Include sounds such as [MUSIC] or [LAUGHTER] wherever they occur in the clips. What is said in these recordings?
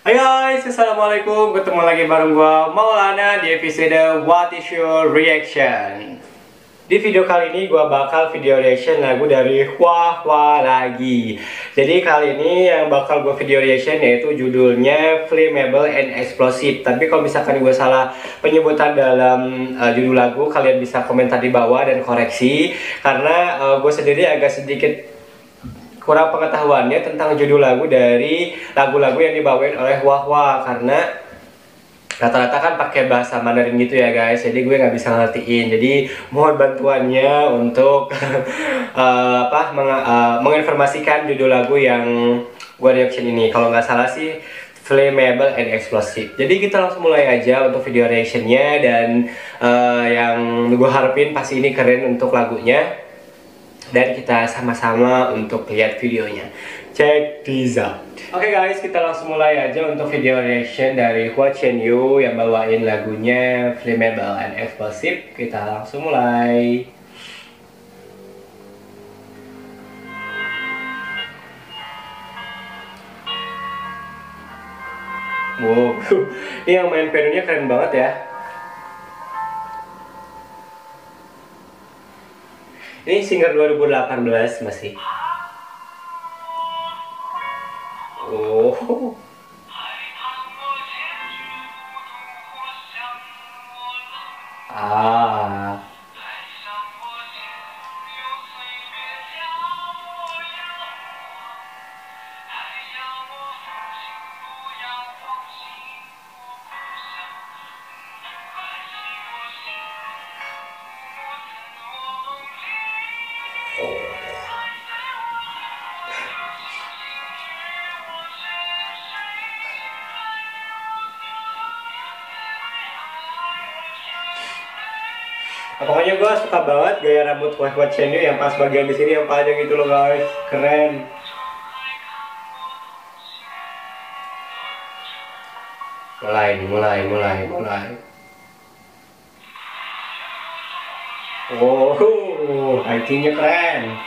Hai guys, Assalamualaikum. Ketemu lagi bareng gua Maulana di episode What is your reaction? Di video kali ini gua bakal video reaction lagu dari Hua Hua lagi. Jadi kali ini yang bakal gua video reaction yaitu judulnya Flammable and Explosive. Tapi kalau misalkan gue salah penyebutan dalam uh, judul lagu Kalian bisa komentar di bawah dan koreksi. Karena uh, gue sendiri agak sedikit kurang pengetahuannya tentang judul lagu dari lagu-lagu yang dibawain oleh Hua Hua karena rata-rata kan pakai bahasa Mandarin gitu ya guys. Jadi gue nggak bisa ngertiin. Jadi mohon bantuannya untuk uh, [LAUGHS] apa meng uh, menginformasikan judul lagu yang gue reaction ini. Kalau nggak salah sih flammable and explosive. Jadi kita langsung mulai aja untuk video reactionnya dan uh, yang gue harapin pasti ini keren untuk lagunya dan kita sama-sama untuk lihat videonya. Check this out. Oke okay guys kita langsung mulai aja untuk video reaction dari Hua Chen Yu yang bawain lagunya Flammable and Explosive kita langsung mulai. Wow, [LAUGHS] ini yang main pianonya keren banget ya Ini singer 2018 masih. Oh. Pokoknya gue suka banget gaya rambut white white Chenyu yang pas bagian di sini yang panjang itu loh guys. Keren. Mulai mulai mulai mulai. Oh IT-nya keren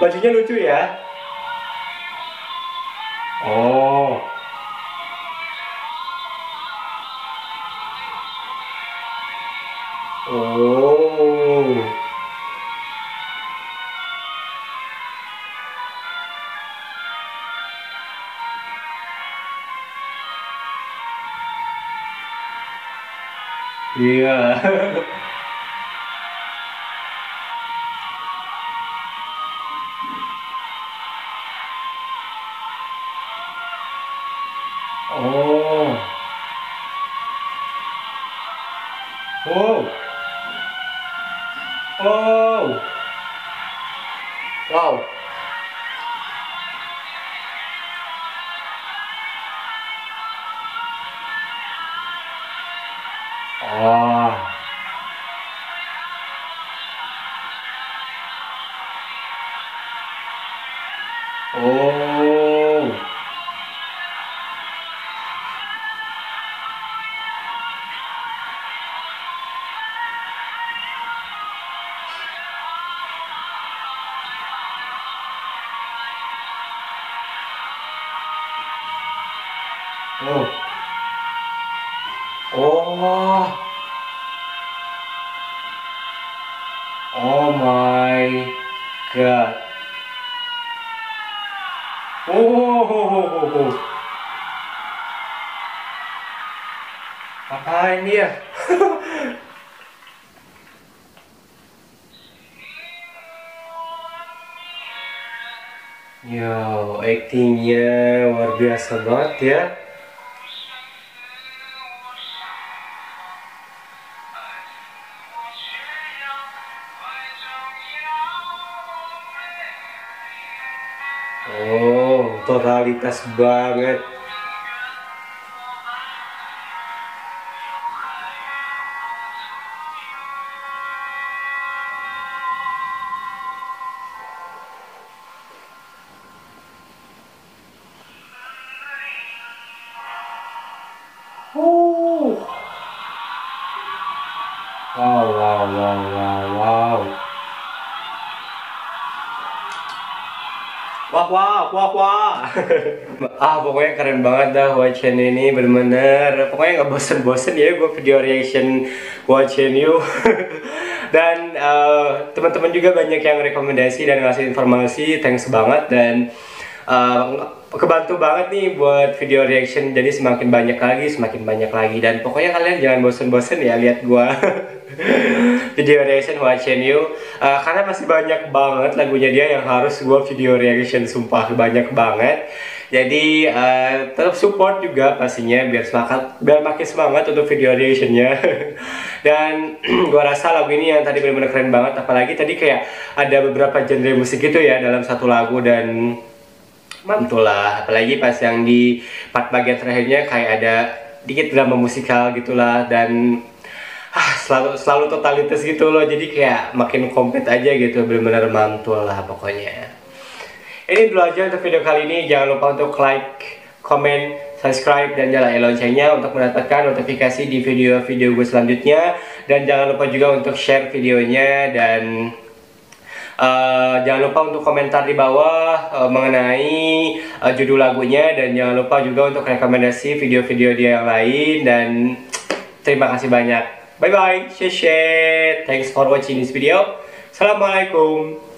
Bajunya lucu ya. Oh. Oh. [LAUGHS] Iya. Yeah. [LAUGHS] Oh. Wow. Oh. Oh. Oh. Oh my god. Oh. Apain dia? [LAUGHS] Yo, actingnya luar biasa banget ya. Oh, totalitas banget. Oh. Wow, wow, wow, wow, wow. Wah wah wah [LAUGHS] Ah pokoknya keren banget dah Watchen ini bener-bener. Pokoknya nggak bosen-bosen ya gue video reaction Watchen you [LAUGHS] Dan uh, teman-teman juga banyak yang rekomendasi dan ngasih informasi. Thanks banget dan uh, kebantu banget nih buat video reaction jadi semakin banyak lagi semakin banyak lagi. Dan pokoknya kalian jangan bosen-bosen ya lihat gua. [LAUGHS] Video reaction watching you. Uh, karena masih banyak banget lagunya dia yang harus gua video reaction sumpah banyak banget. Jadi uh, tetap support juga pastinya biar semangat biar makin semangat untuk video reactionnya. [LAUGHS] Dan [CLEARS THROAT] gua rasa lagu ini yang tadi benar-benar keren banget. Apalagi tadi kayak ada beberapa genre musik gitu ya dalam satu lagu dan mantulah apalagi pas yang di part bagian terakhirnya kayak ada dikit drama musikal gitulah dan ah, selalu selalu totalitas gitu loh. Jadi kayak makin komplit aja gitu benar-benar mantul lah pokoknya. Ini dulu aja untuk video kali ini. Jangan lupa untuk like comment subscribe dan nyalain loncengnya untuk mendapatkan notifikasi di video-video gue selanjutnya. Dan jangan lupa juga untuk share videonya dan Uh, jangan lupa untuk komentar di bawah uh, mengenai uh, judul lagunya dan jangan lupa juga untuk rekomendasi video-video dia yang lain dan terima kasih banyak. Bye bye, share, thanks for watching this video. Assalamualaikum.